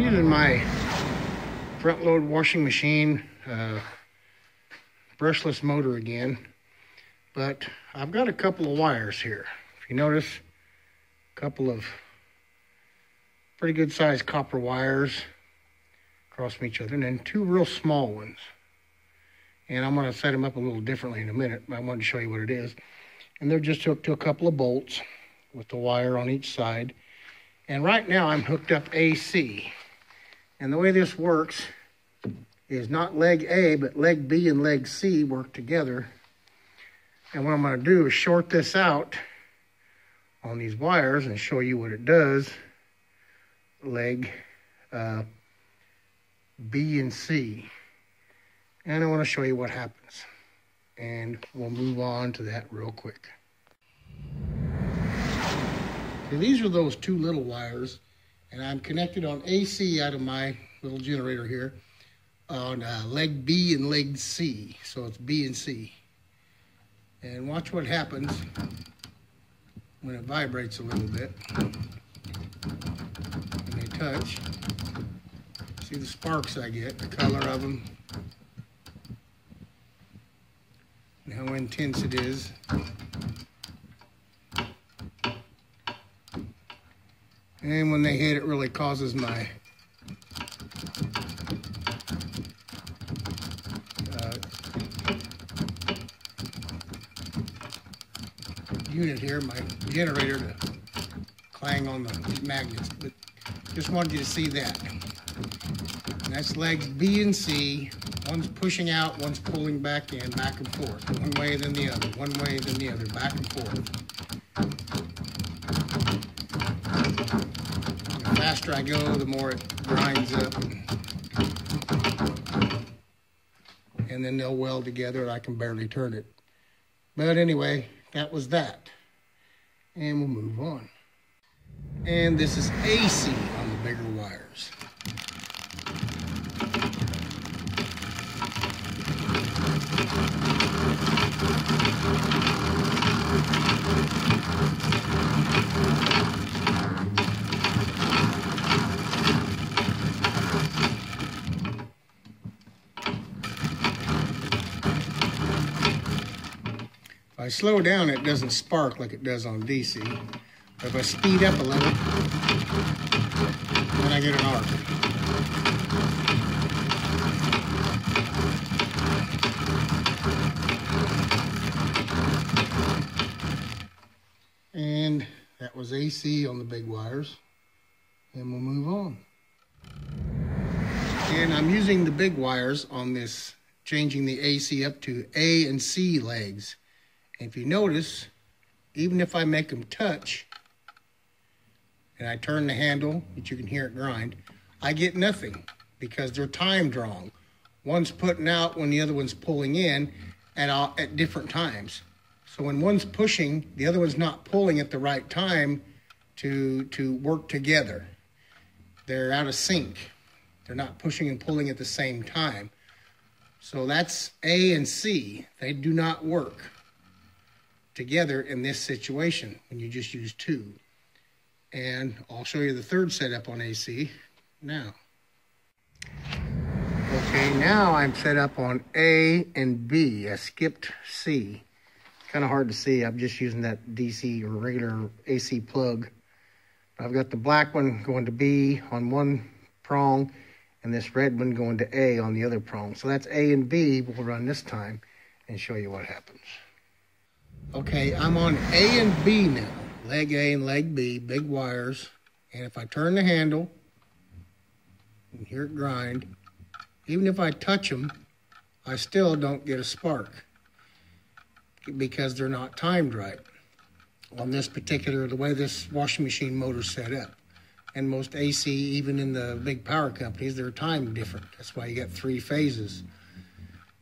I'm using my front load washing machine, uh, brushless motor again, but I've got a couple of wires here. If you notice, a couple of pretty good sized copper wires across from each other, and then two real small ones. And I'm going to set them up a little differently in a minute, but I wanted to show you what it is. And they're just hooked to a couple of bolts with the wire on each side. And right now I'm hooked up AC. And the way this works is not leg A, but leg B and leg C work together. And what I'm going to do is short this out on these wires and show you what it does. Leg uh, B and C. And I want to show you what happens. And we'll move on to that real quick. So these are those two little wires, and I'm connected on AC out of my little generator here on uh, leg B and leg C. So it's B and C. And watch what happens when it vibrates a little bit. When they touch. See the sparks I get, the color of them. And how intense it is. And when they hit, it really causes my uh, unit here, my generator to clang on the magnets. But just wanted you to see that. And that's legs B and C. One's pushing out, one's pulling back in, back and forth. One way, then the other. One way, then the other, back and forth. Faster I go, the more it grinds up. And then they'll weld together and I can barely turn it. But anyway, that was that. And we'll move on. And this is AC on the bigger wires. I slow down, it doesn't spark like it does on DC. But if I speed up a little, then I get an arc. And that was AC on the big wires. And we'll move on. And I'm using the big wires on this, changing the AC up to A and C legs. If you notice, even if I make them touch, and I turn the handle, that you can hear it grind, I get nothing because they're timed wrong. One's putting out when the other one's pulling in at, all, at different times. So when one's pushing, the other one's not pulling at the right time to, to work together. They're out of sync. They're not pushing and pulling at the same time. So that's A and C. They do not work together in this situation when you just use two. And I'll show you the third setup on AC now. Okay, now I'm set up on A and B. I skipped C. Kind of hard to see. I'm just using that DC or regular AC plug. I've got the black one going to B on one prong and this red one going to A on the other prong. So that's A and B. We'll run this time and show you what happens. Okay, I'm on A and B now. Leg A and leg B, big wires. And if I turn the handle, you can hear it grind. Even if I touch them, I still don't get a spark because they're not timed right on this particular, the way this washing machine motor's set up. And most AC, even in the big power companies, they're timed different. That's why you got three phases.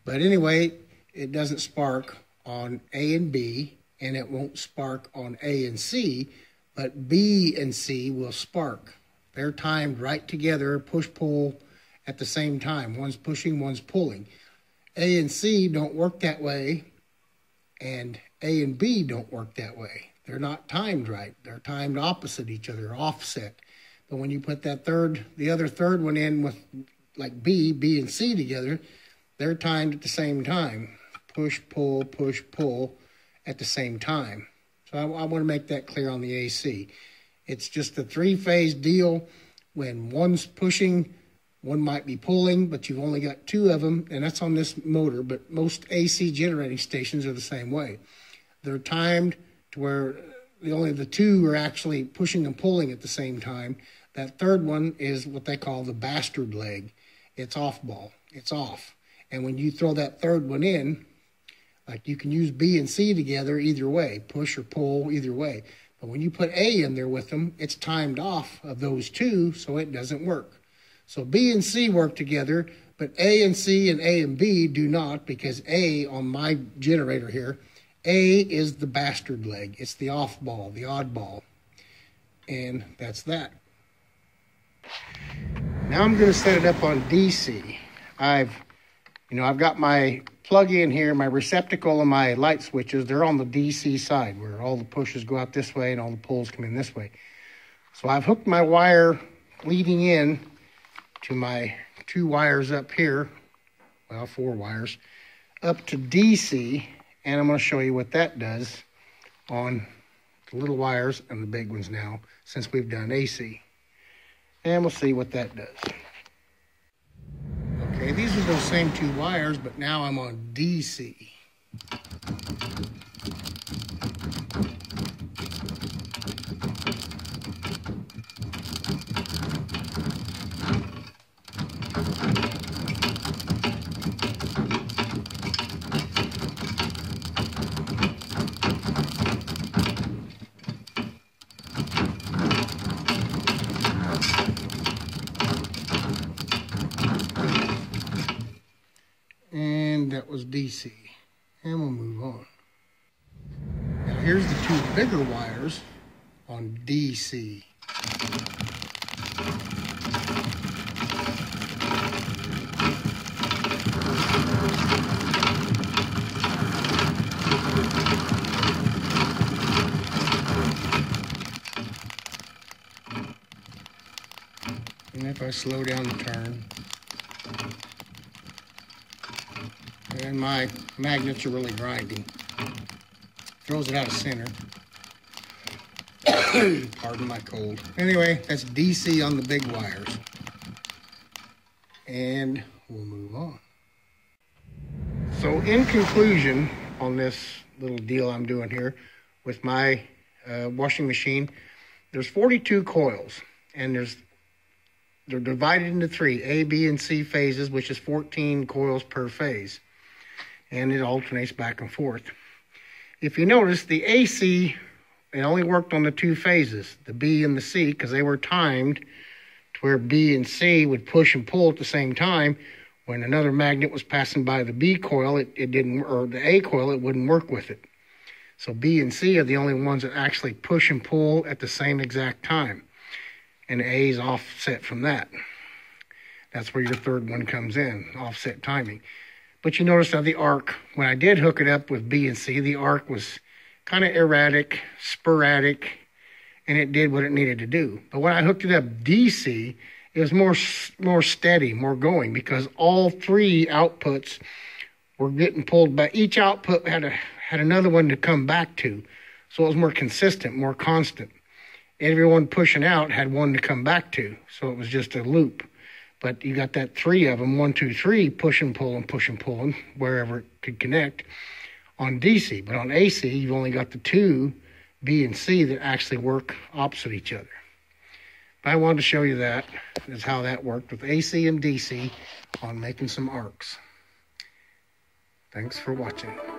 But anyway, it doesn't spark on A and B, and it won't spark on A and C, but B and C will spark. They're timed right together, push pull at the same time. One's pushing, one's pulling. A and C don't work that way, and A and B don't work that way. They're not timed right. They're timed opposite each other, offset, But when you put that third, the other third one in with like B, B and C together, they're timed at the same time. Push, pull, push, pull at the same time. So I, I want to make that clear on the AC. It's just a three-phase deal. When one's pushing, one might be pulling, but you've only got two of them, and that's on this motor. But most AC generating stations are the same way. They're timed to where the only the two are actually pushing and pulling at the same time. That third one is what they call the bastard leg. It's off ball. It's off. And when you throw that third one in, like you can use B and C together either way, push or pull either way. But when you put A in there with them, it's timed off of those two, so it doesn't work. So B and C work together, but A and C and A and B do not because A on my generator here, A is the bastard leg. It's the off ball, the odd ball. And that's that. Now I'm going to set it up on DC. I've, you know, I've got my plug in here, my receptacle and my light switches, they're on the DC side where all the pushes go out this way and all the pulls come in this way. So I've hooked my wire leading in to my two wires up here, well, four wires, up to DC, and I'm going to show you what that does on the little wires and the big ones now, since we've done AC. And we'll see what that does. These are those same two wires, but now I'm on DC. that was DC. And we'll move on. Now here's the two bigger wires on DC. And if I slow down the turn, and my magnets are really grinding. Throws it out of center. Pardon my cold. Anyway, that's DC on the big wires. And we'll move on. So in conclusion on this little deal I'm doing here with my uh, washing machine, there's 42 coils and there's they're divided into three, A, B, and C phases, which is 14 coils per phase and it alternates back and forth. If you notice, the AC, it only worked on the two phases, the B and the C, because they were timed to where B and C would push and pull at the same time. When another magnet was passing by the B coil, it, it didn't, or the A coil, it wouldn't work with it. So B and C are the only ones that actually push and pull at the same exact time. And A is offset from that. That's where your third one comes in, offset timing. But you notice how the arc, when I did hook it up with B and C, the arc was kind of erratic, sporadic, and it did what it needed to do. But when I hooked it up DC, it was more more steady, more going because all three outputs were getting pulled back. Each output had a had another one to come back to, so it was more consistent, more constant. Everyone pushing out had one to come back to, so it was just a loop. But you got that three of them, one, two, three, push and pull and push and pull, and wherever it could connect on DC. But on AC, you've only got the two, B and C, that actually work opposite each other. But I wanted to show you that, is how that worked with AC and DC on making some arcs. Thanks for watching.